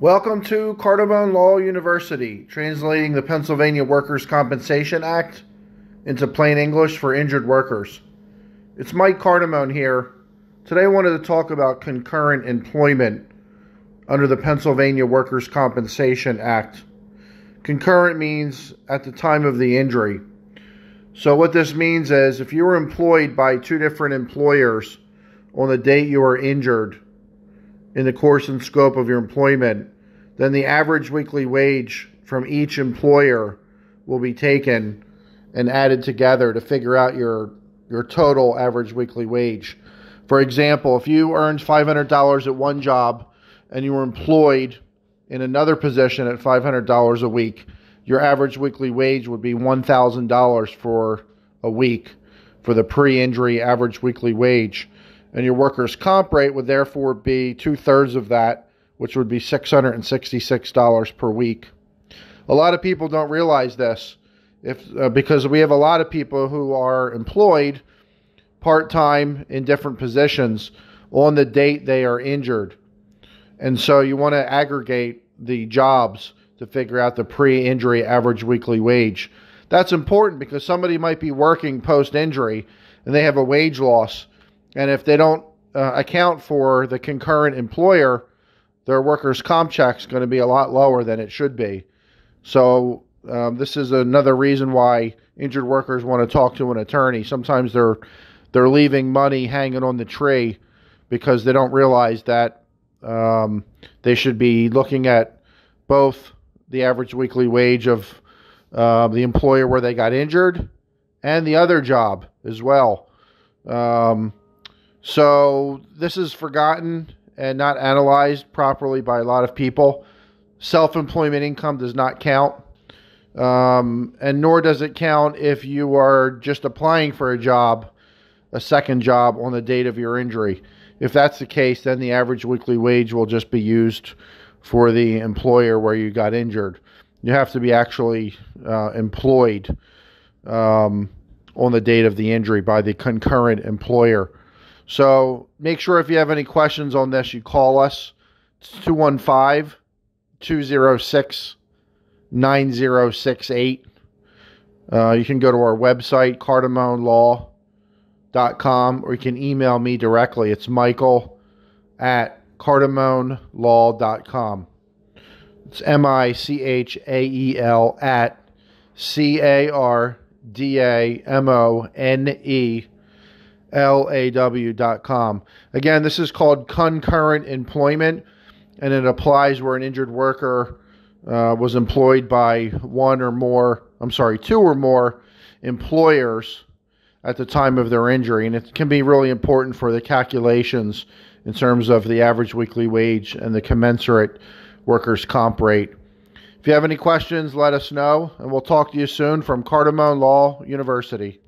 Welcome to Cardamone Law University, translating the Pennsylvania Workers' Compensation Act into plain English for injured workers. It's Mike Cardamone here. Today I wanted to talk about concurrent employment under the Pennsylvania Workers' Compensation Act. Concurrent means at the time of the injury. So, what this means is if you were employed by two different employers on the date you were injured, in the course and scope of your employment, then the average weekly wage from each employer will be taken and added together to figure out your your total average weekly wage. For example, if you earned $500 at one job and you were employed in another position at $500 a week, your average weekly wage would be $1,000 for a week for the pre injury average weekly wage and your workers' comp rate would therefore be two thirds of that, which would be $666 per week. A lot of people don't realize this if uh, because we have a lot of people who are employed part time in different positions on the date they are injured. And so you want to aggregate the jobs to figure out the pre injury average weekly wage. That's important because somebody might be working post injury and they have a wage loss and if they don't uh, account for the concurrent employer, their workers' comp check is going to be a lot lower than it should be. So um, this is another reason why injured workers want to talk to an attorney. Sometimes they're they're leaving money hanging on the tree because they don't realize that um, they should be looking at both the average weekly wage of uh, the employer where they got injured and the other job as well. Um, so this is forgotten and not analyzed properly by a lot of people. Self employment income does not count. Um, and nor does it count if you are just applying for a job, a second job on the date of your injury. If that's the case, then the average weekly wage will just be used for the employer where you got injured. You have to be actually uh, employed um, on the date of the injury by the concurrent employer. So make sure if you have any questions on this, you call us. It's 215 206 9068. Uh, you can go to our website, cardamonelaw.com, or you can email me directly. It's michael at cardamonelaw.com. It's M I C H A E L at C A R D A M O N E law.com. Again, this is called concurrent employment, and it applies where an injured worker uh, was employed by one or more, I'm sorry, two or more employers at the time of their injury. And it can be really important for the calculations in terms of the average weekly wage and the commensurate workers' comp rate. If you have any questions, let us know, and we'll talk to you soon from Cardamone Law University.